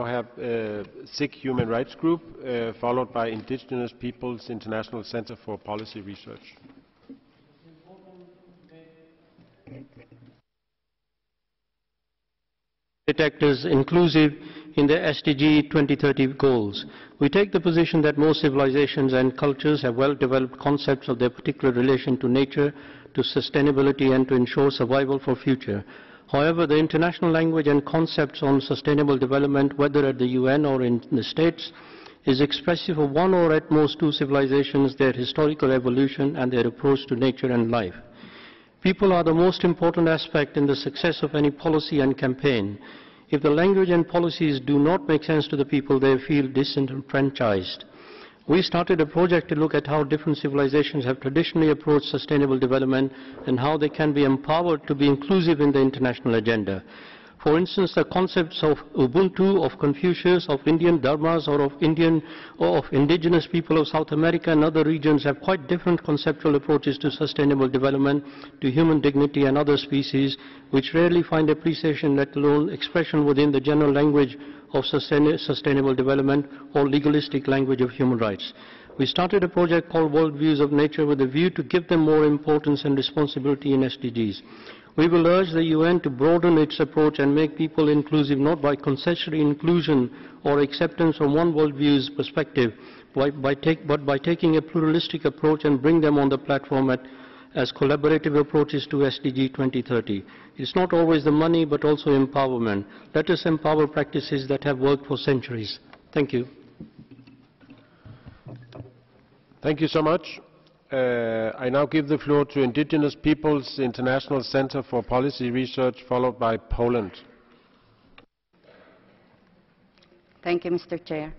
I have uh, Sikh Human Rights Group, uh, followed by Indigenous Peoples International Center for Policy Research. detect is inclusive in the SDG 2030 goals. We take the position that most civilizations and cultures have well-developed concepts of their particular relation to nature, to sustainability and to ensure survival for future. However, the international language and concepts on sustainable development, whether at the UN or in the States, is expressive of one or at most two civilizations, their historical evolution and their approach to nature and life. People are the most important aspect in the success of any policy and campaign. If the language and policies do not make sense to the people, they feel disenfranchised. We started a project to look at how different civilizations have traditionally approached sustainable development and how they can be empowered to be inclusive in the international agenda. For instance, the concepts of Ubuntu, of Confucius, of Indian Dharmas, or of Indian or of indigenous people of South America and other regions have quite different conceptual approaches to sustainable development, to human dignity and other species, which rarely find appreciation, let alone expression within the general language of sustain sustainable development or legalistic language of human rights. We started a project called Worldviews of Nature with a view to give them more importance and responsibility in SDGs. We will urge the UN to broaden its approach and make people inclusive not by concessionary inclusion or acceptance from one worldview's perspective, by, by take, but by taking a pluralistic approach and bring them on the platform at, as collaborative approaches to SDG 2030. It's not always the money, but also empowerment. Let us empower practices that have worked for centuries. Thank you. Thank you so much. Uh, I now give the floor to Indigenous Peoples International Center for Policy Research, followed by Poland. Thank you, Mr. Chair.